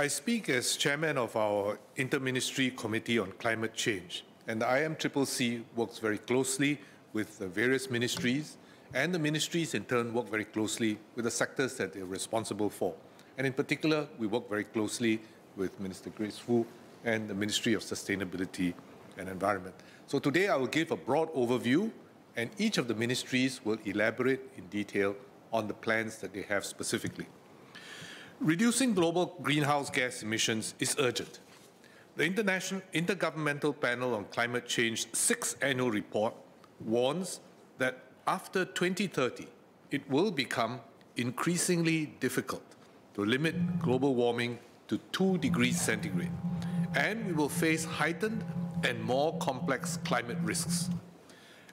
I speak as chairman of our Interministry Committee on Climate Change, and the IMCCC works very closely with the various ministries, and the ministries in turn work very closely with the sectors that they're responsible for. And in particular, we work very closely with Minister Grace Fu and the Ministry of Sustainability and Environment. So today I will give a broad overview, and each of the ministries will elaborate in detail on the plans that they have specifically. Reducing global greenhouse gas emissions is urgent. The International Intergovernmental Panel on Climate Change's sixth annual report warns that after 2030, it will become increasingly difficult to limit global warming to 2 degrees centigrade, and we will face heightened and more complex climate risks.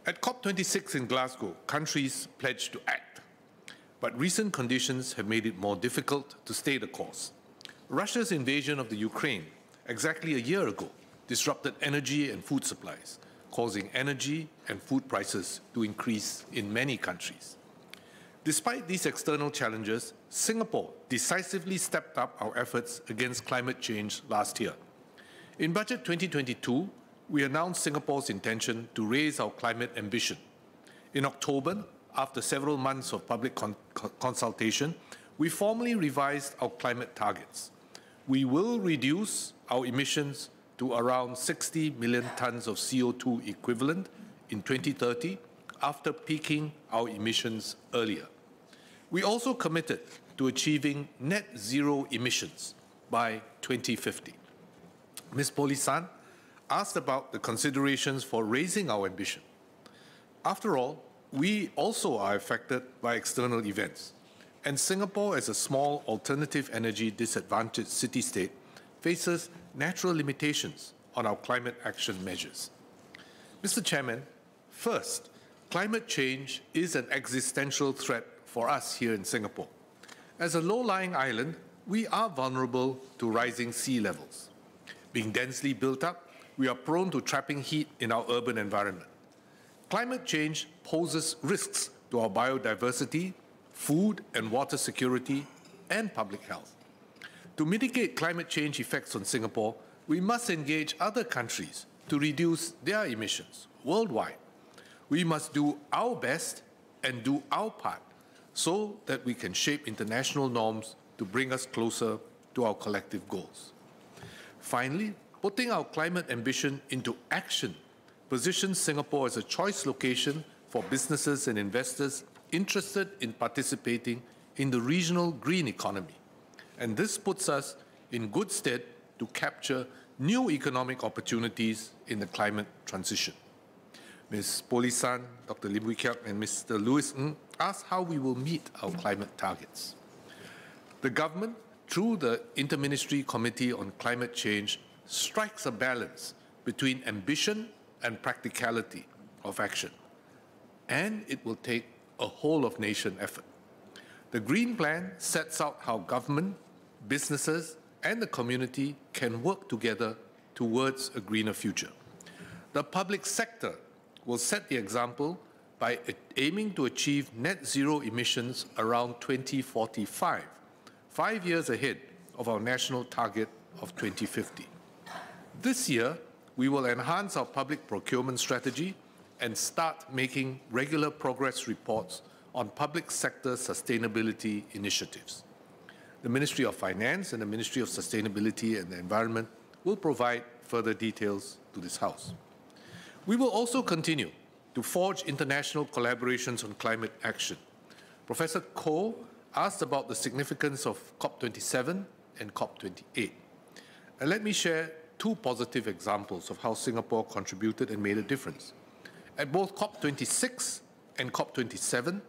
At COP26 in Glasgow, countries pledged to act but recent conditions have made it more difficult to stay the course. Russia's invasion of the Ukraine exactly a year ago disrupted energy and food supplies, causing energy and food prices to increase in many countries. Despite these external challenges, Singapore decisively stepped up our efforts against climate change last year. In Budget 2022, we announced Singapore's intention to raise our climate ambition. In October, after several months of public con consultation, we formally revised our climate targets. We will reduce our emissions to around 60 million tons of CO2 equivalent in 2030 after peaking our emissions earlier. We also committed to achieving net zero emissions by 2050. Ms. Poh Li San asked about the considerations for raising our ambition. After all, we also are affected by external events. And Singapore, as a small alternative energy disadvantaged city state, faces natural limitations on our climate action measures. Mr. Chairman, first, climate change is an existential threat for us here in Singapore. As a low-lying island, we are vulnerable to rising sea levels. Being densely built up, we are prone to trapping heat in our urban environment. Climate change poses risks to our biodiversity, food and water security, and public health. To mitigate climate change effects on Singapore, we must engage other countries to reduce their emissions worldwide. We must do our best and do our part so that we can shape international norms to bring us closer to our collective goals. Finally, putting our climate ambition into action positions Singapore as a choice location for businesses and investors interested in participating in the regional green economy. And this puts us in good stead to capture new economic opportunities in the climate transition. Ms. Poh Li San, Dr. Lim Wee and Mr. Louis Ng asked how we will meet our climate targets. The government, through the Interministry Committee on Climate Change, strikes a balance between ambition and practicality of action. And it will take a whole of nation effort. The Green Plan sets out how government, businesses, and the community can work together towards a greener future. The public sector will set the example by aiming to achieve net zero emissions around 2045, five years ahead of our national target of 2050. This year, we will enhance our public procurement strategy and start making regular progress reports on public sector sustainability initiatives. The Ministry of Finance and the Ministry of Sustainability and the Environment will provide further details to this House. We will also continue to forge international collaborations on climate action. Professor Koh asked about the significance of COP27 and COP28. And let me share two positive examples of how Singapore contributed and made a difference. At both COP26 and COP27,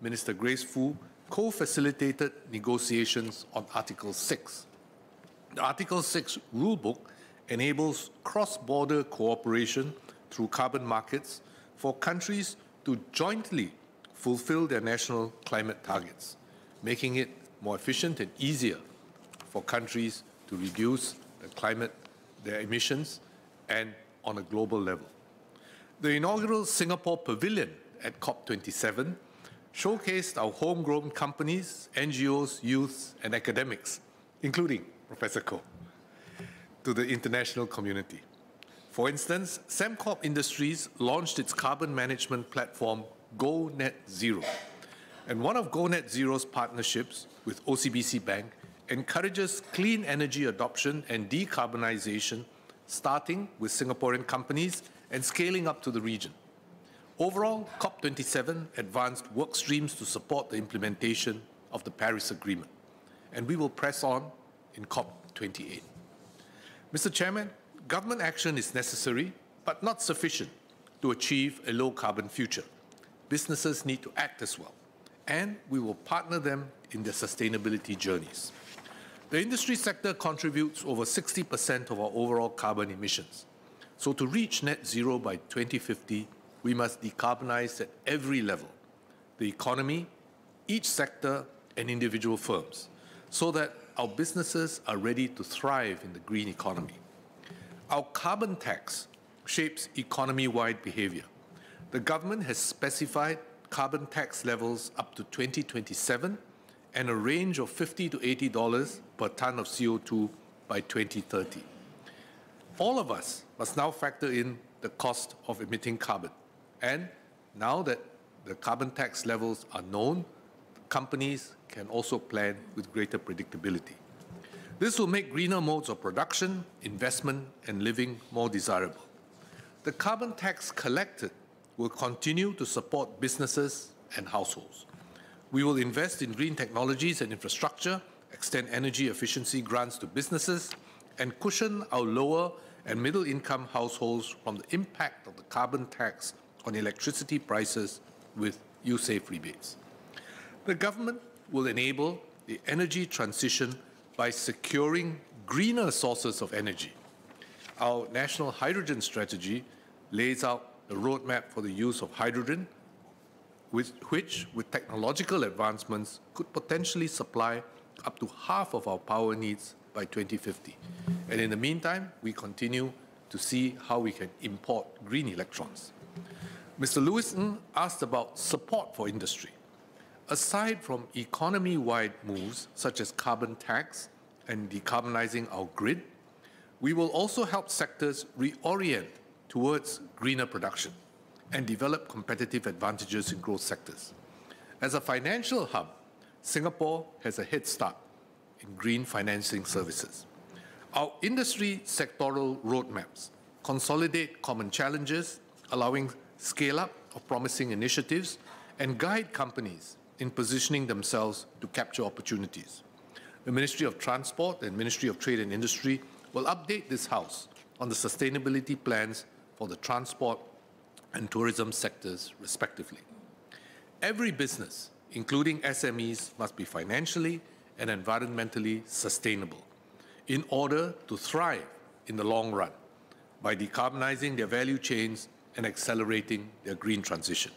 Minister Grace Fu co-facilitated negotiations on Article 6. The Article 6 rulebook enables cross-border cooperation through carbon markets for countries to jointly fulfill their national climate targets, making it more efficient and easier for countries to reduce the climate their emissions and on a global level. The inaugural Singapore Pavilion at COP27 showcased our homegrown companies, NGOs, youths, and academics, including Professor Koh, to the international community. For instance, Sembcorp Industries launched its carbon management platform Go Net Zero. And one of Go Net Zero's partnerships with OCBC Bank encourages clean energy adoption and decarbonization, starting with Singaporean companies and scaling up to the region. Overall, COP27 advanced work streams to support the implementation of the Paris Agreement, and we will press on in COP28. Mr. Chairman, government action is necessary but not sufficient to achieve a low carbon future. Businesses need to act as well, and we will partner them in their sustainability journeys. The industry sector contributes over 60% of our overall carbon emissions. So to reach net zero by 2050, we must decarbonize at every level, the economy, each sector, and individual firms, so that our businesses are ready to thrive in the green economy. Our carbon tax shapes economy-wide behavior. The government has specified carbon tax levels up to 2027 and a range of 50 to 80 dollars per ton of CO2 by 2030. All of us must now factor in the cost of emitting carbon. And now that the carbon tax levels are known, companies can also plan with greater predictability. This will make greener modes of production, investment, and living more desirable. The carbon tax collected will continue to support businesses and households. We will invest in green technologies and infrastructure, extend energy efficiency grants to businesses, and cushion our lower and middle income households from the impact of the carbon tax on electricity prices with U-Save rebates. The government will enable the energy transition by securing greener sources of energy. Our national hydrogen strategy lays out a roadmap for the use of hydrogen with, which, with technological advancements, could potentially supply up to half of our power needs by 2050. And in the meantime, we continue to see how we can import green electrons. Mr. Louis asked about support for industry. Aside from economy-wide moves such as carbon tax and decarbonizing our grid, we will also help sectors reorient towards greener production and develop competitive advantages in growth sectors. As a financial hub, Singapore has a head start in green financing services. Our industry sectoral roadmaps consolidate common challenges, allowing scale up of promising initiatives, and guide companies in positioning themselves to capture opportunities. The Ministry of Transport and Ministry of Trade and Industry will update this House on the sustainability plans for the transport and tourism sectors, respectively. Every business, including SMEs, must be financially and environmentally sustainable in order to thrive in the long run by decarbonizing their value chains and accelerating their green transition.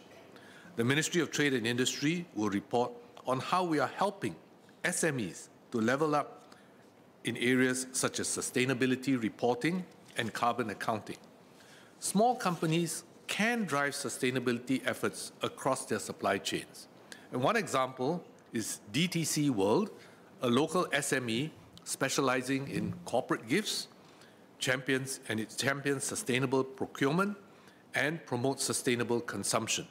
The Ministry of Trade and Industry will report on how we are helping SMEs to level up in areas such as sustainability reporting and carbon accounting. Small companies can drive sustainability efforts across their supply chains. And one example is DTC World, a local SME specializing in corporate gifts, champions and it champions sustainable procurement and promotes sustainable consumption.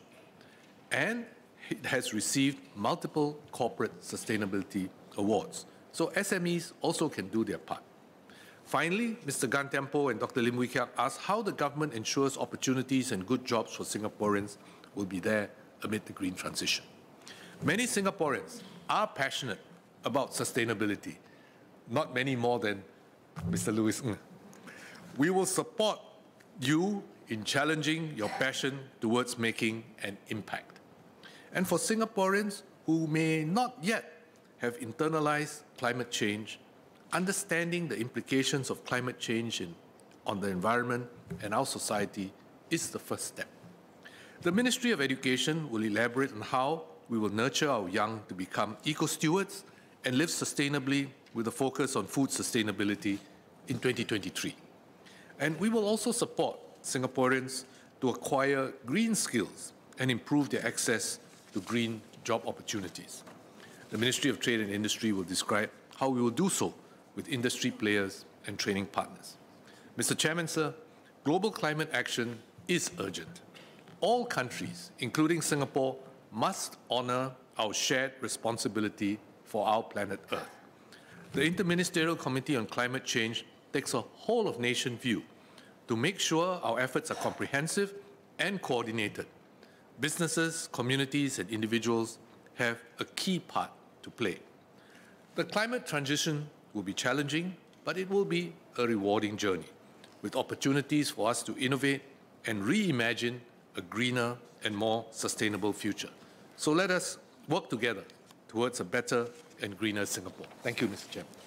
And it has received multiple corporate sustainability awards. So SMEs also can do their part. Finally, Mr. Gan Thiam Poh and Dr. Lim Wee Kiak asked how the government ensures opportunities and good jobs for Singaporeans will be there amid the green transition. Many Singaporeans are passionate about sustainability, not many more than Mr. Louis Ng. We will support you in challenging your passion towards making an impact. And for Singaporeans who may not yet have internalized climate change, understanding the implications of climate change in, on the environment and our society is the first step. The Ministry of Education will elaborate on how we will nurture our young to become eco-stewards and live sustainably with a focus on food sustainability in 2023. And we will also support Singaporeans to acquire green skills and improve their access to green job opportunities. The Ministry of Trade and Industry will describe how we will do so with industry players and training partners. Mr. Chairman, sir, global climate action is urgent. All countries, including Singapore, must honor our shared responsibility for our planet Earth. The Interministerial Committee on Climate Change takes a whole of nation view to make sure our efforts are comprehensive and coordinated. Businesses, communities, and individuals have a key part to play. The climate transition will be challenging, but it will be a rewarding journey with opportunities for us to innovate and reimagine a greener and more sustainable future. So let us work together towards a better and greener Singapore. Thank you, Mr. Chairman.